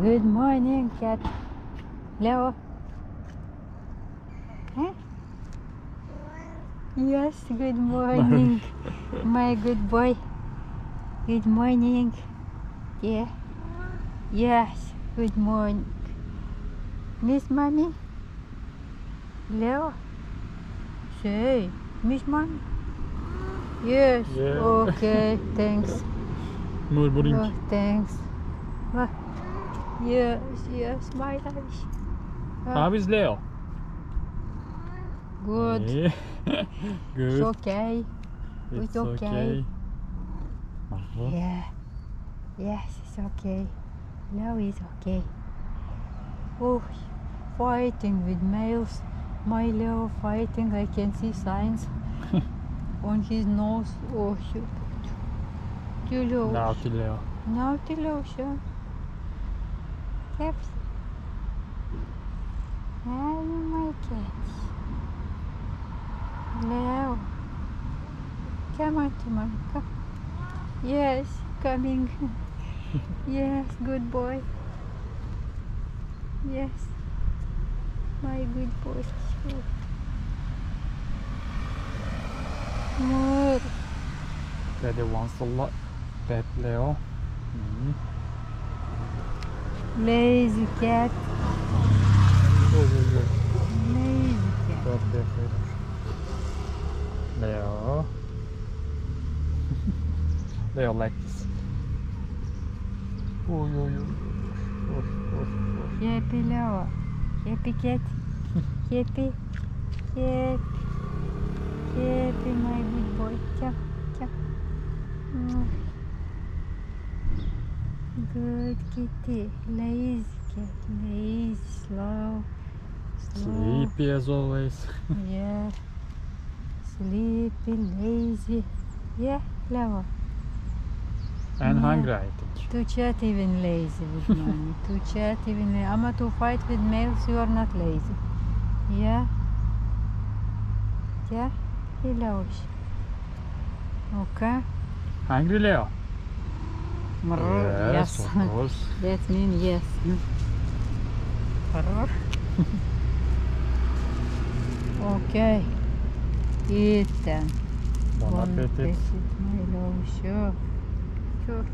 Good morning, cat. Leo. Huh? Yes, good morning. My good boy. Good morning. Yeah. Yes, good morning. Miss mommy? Leo? Say, miss mommy? Yes. Yeah. Okay, thanks. Murmuring. Oh, thanks. Ah, yes, yes, my love. Ah, How is Leo? good. Yeah. It's okay. it's okay. Uh-huh. Yeah. Yes, it's okay. Now it's okay. Oh, fighting with males. My Leo fighting. I can see signs on his nose. Oh, shoot. Leo. Naughty Leo. Naughty lotion. Caps. Are you my it. Leo. Come on, come on, come. Yes, coming. yes, good boy. Yes, my good boy. More. Daddy wants a lot. Pet Leo. Mm. Lazy cat. Lazy cat. Bra det Frida. Leo. Leo likes. Oj, oj, oj. Oj, oj, oj. Happy Leo. Happy cat. Happy. Happy. Happy, my good boy. Come, come. Mm. Good kitty. Lazy cat. Lazy. Slow. Slow. Sleepy as always. Yeah. Sleepy, lazy. Yeah, Leo. And Yeah. hungry I think. To chat even lazy with mommy. to chat even la- Ama to fight with males you are not lazy. Yeah? Yeah? He loves. Okay? Hungry Leo? Мр, yes, yes. of course. That means yes. Мр. Окей. Итан. Бон аппетит. Все. Все.